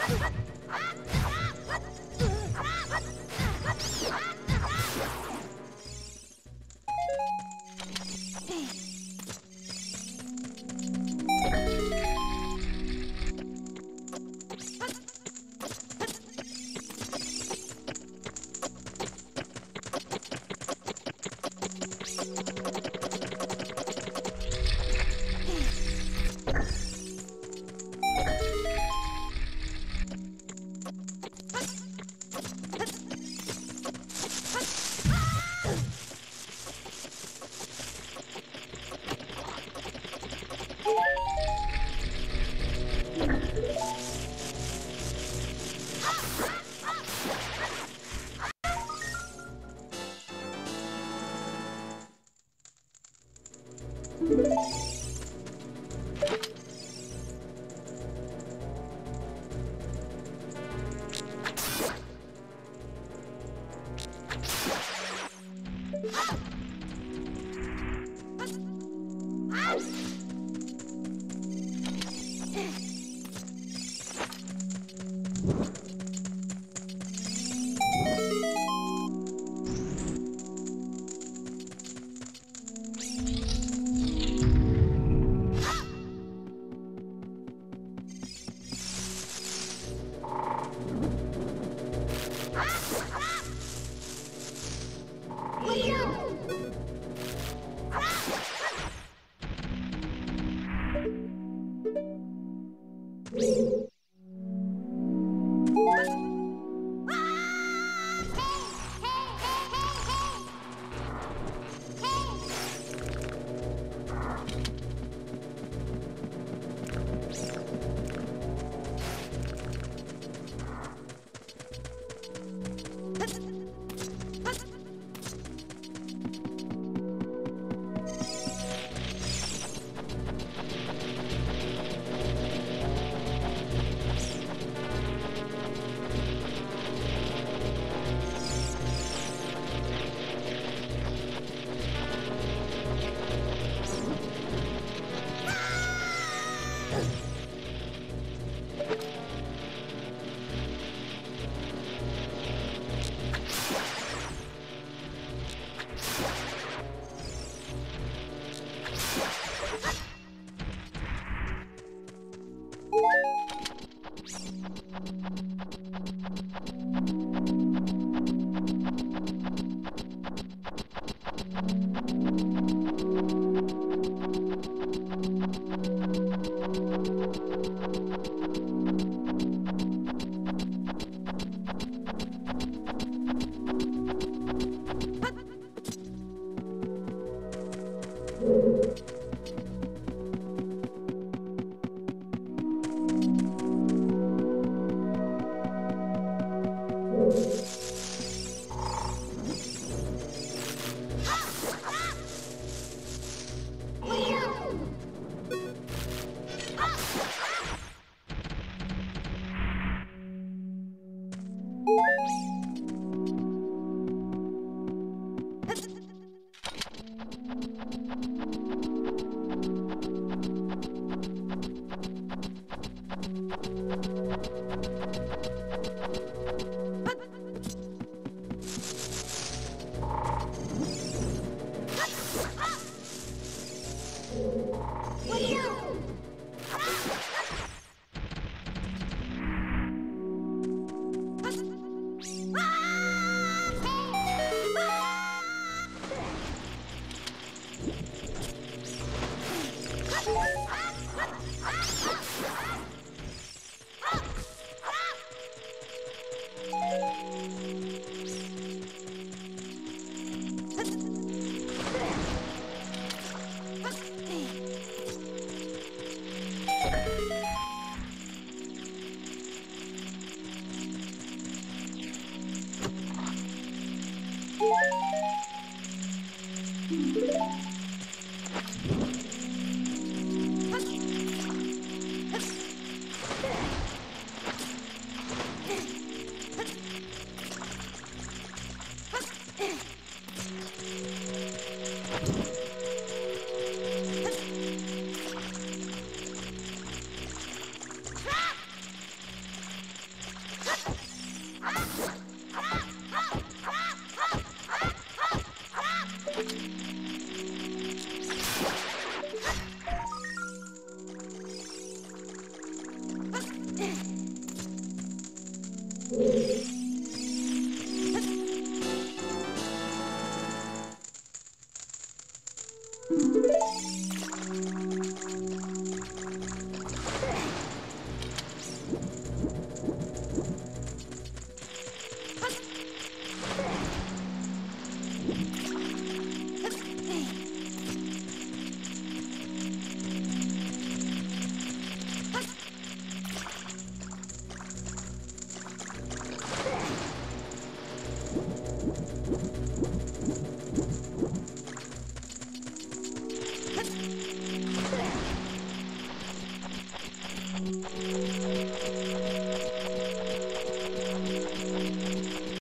Ha ha ha! you